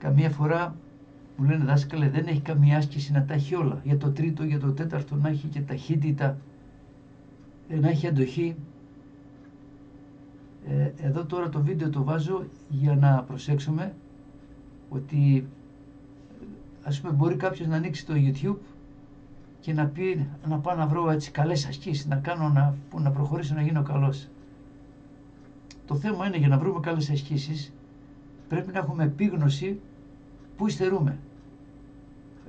καμία φορά μου λένε δάσκαλε δεν έχει καμία άσκηση να τα έχει όλα. Για το τρίτο, για το τέταρτο να έχει και ταχύτητα, ε, να έχει αντοχή. Ε, εδώ τώρα το βίντεο το βάζω για να προσέξουμε ότι ας πούμε μπορεί κάποιος να ανοίξει το YouTube και να πει να πάω να βρω έτσι καλές ασκήσεις, να κάνω να, να προχωρήσω να γίνω καλός. Το θέμα είναι για να βρούμε καλές ασκήσεις πρέπει να έχουμε επίγνωση που υστερούμε;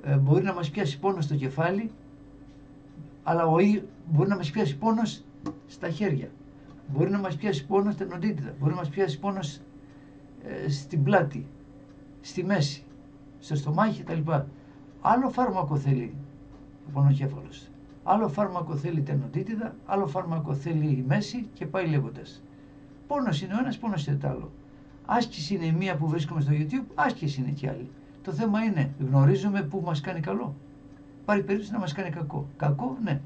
Ε, μπορεί να μας πιάσει πόνος στο κεφάλι αλλά ο, μπορεί να μας πιάσει πόνος στα χέρια. Μπορεί να μας πιάσει πόνος στην οντίτιδα. Μπορεί να μας πιάσει πόνος ε, στην πλάτη, στη μέση, στο στομάχι κτλ. Άλλο φάρμακο θέλει ο πονοκέφαλος. Άλλο φάρμακο θέλει τενοντίτιδα, άλλο φάρμακο θέλει η μέση και πάει λέγοντας. Πόνος είναι ο ένας, πόνος είναι το άλλο. Άσκηση είναι η μία που βρίσκουμε στο YouTube, άσκηση είναι και άλλη. Το θέμα είναι, γνωρίζουμε πού μας κάνει καλό. Πάρει περίπτωση να μας κάνει κακό. Κακό, ναι.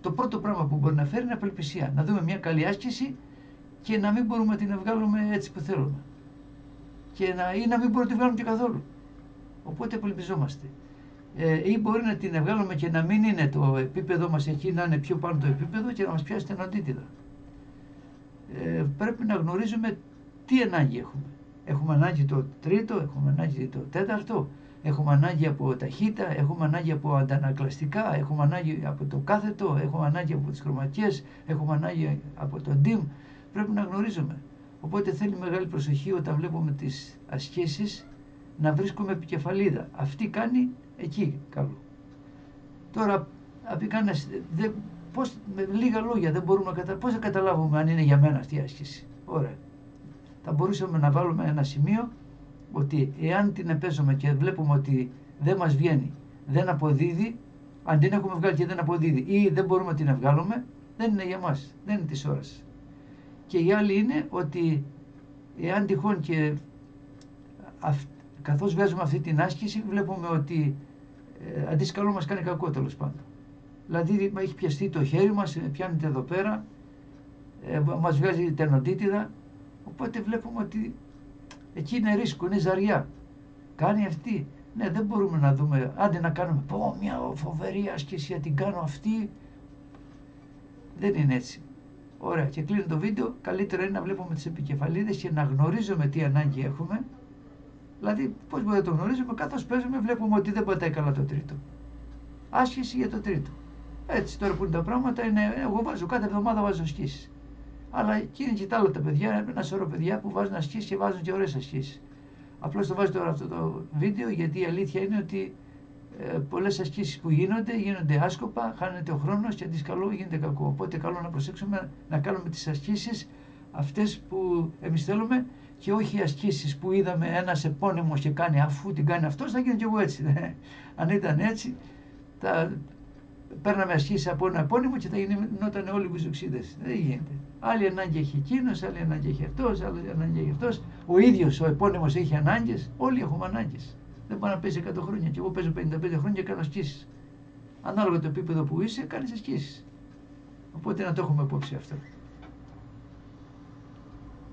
Το πρώτο πράγμα που μπορεί να φέρει είναι απελπισία. Να δούμε μια καλή άσκηση και να μην μπορούμε να την βγάλουμε έτσι που θέλουμε. Και να, ή να μην μπορούμε να την βγάλουμε και καθόλου. Οπότε απελπιζόμαστε. Ε, ή μπορεί να την βγάλουμε και να μην είναι το επίπεδο μας εκεί, να είναι πιο πάνω το επίπεδο και να μας πιάσει την αντίτιδα. Ε, πρέπει να γνωρίζουμε τι ανάγκη έχουμε. Έχουμε ανάγκη το τρίτο, έχουμε ανάγκη το τέταρτο, έχουμε ανάγκη από ταχύτητα, έχουμε ανάγκη από αντανακλαστικά, έχουμε ανάγκη από το κάθετο, έχουμε ανάγκη από τις χρωματιές, έχουμε ανάγκη από το DIM. Πρέπει να γνωρίζουμε. Οπότε θέλει μεγάλη προσοχή όταν βλέπουμε τις ασκήσεις να βρίσκουμε επικεφαλίδα. Αυτή κάνει εκεί καλό. Τώρα, απ' πώς, με λίγα λόγια δεν μπορούμε να πώς θα καταλάβουμε αν είναι για μένα αυτή η άσκηση. Ωραία. Θα μπορούσαμε να βάλουμε ένα σημείο ότι εάν την επέζουμε και βλέπουμε ότι δεν μας βγαίνει, δεν αποδίδει, αν την έχουμε βγάλει και δεν αποδίδει ή δεν μπορούμε να την βγάλουμε, δεν είναι για μας, δεν είναι της ώρας. Και η άλλη είναι ότι εάν τυχόν και καθώς βγάζουμε αυτή την άσκηση βλέπουμε ότι ε, αντί καλό μας κάνει κακό τέλος πάντων. Δηλαδή έχει πιαστεί το χέρι μας, ε, πιάνεται εδώ πέρα, ε, μας βγάζει τενοντίτιδα, οπότε βλέπουμε ότι εκεί είναι ρίσκο, είναι ζαριά. Κάνει αυτή. Ναι, δεν μπορούμε να δούμε, άντε να κάνουμε, πω μια φοβερή άσκηση, την κάνω αυτή. Δεν είναι έτσι. Ωραία, και κλείνει το βίντεο. Καλύτερα είναι να βλέπουμε τις επικεφαλίδες και να γνωρίζουμε τι ανάγκη έχουμε Δηλαδή, πώς μπορεί να το γνωρίζουμε, καθώς παίζουμε, βλέπουμε ότι δεν πατάει καλά το τρίτο. Άσκηση για το τρίτο. Έτσι τώρα που είναι τα πράγματα, είναι, εγώ βάζω κάθε εβδομάδα βάζω ασκήσεις. Αλλά εκεί είναι και τα άλλα τα παιδιά, ένα σωρό παιδιά που βάζουν ασκήσεις και βάζουν και ωραίες ασκήσεις. Απλώς το βάζω τώρα αυτό το βίντεο γιατί η αλήθεια είναι ότι ε, πολλές ασκήσεις που γίνονται γίνονται άσκοπα, χάνεται ο χρόνος και αντί καλό γίνεται κακό. Οπότε καλό να προσέξουμε να κάνουμε τις ασκήσεις αυτές που εμείς θέλουμε και όχι οι ασκήσεις που είδαμε ένας επώνυμος και κάνει αφού την κάνει αυτός θα γίνει και εγώ έτσι. Ναι. Αν ήταν έτσι θα παίρναμε ασκήσεις από ένα επώνυμο και θα γινόταν όλοι βουζουξίδες. Δεν γίνεται. Άλλη ανάγκη έχει εκείνος, άλλη ανάγκη έχει αυτός, άλλη ανάγκη έχει αυτός. Ο ίδιος ο επώνυμος έχει ανάγκες. Όλοι έχουμε ανάγκες. Δεν μπορεί να παίζει 100 χρόνια. Και εγώ παίζω 55 χρόνια και κάνω ασκήσει. Ανάλογα το επίπεδο που είσαι, κάνεις ασκήσει. Οπότε να το έχουμε υπόψη αυτό.